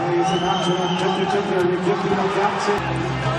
Poi si lanciano a centro e centro delle ghiotti mancanze.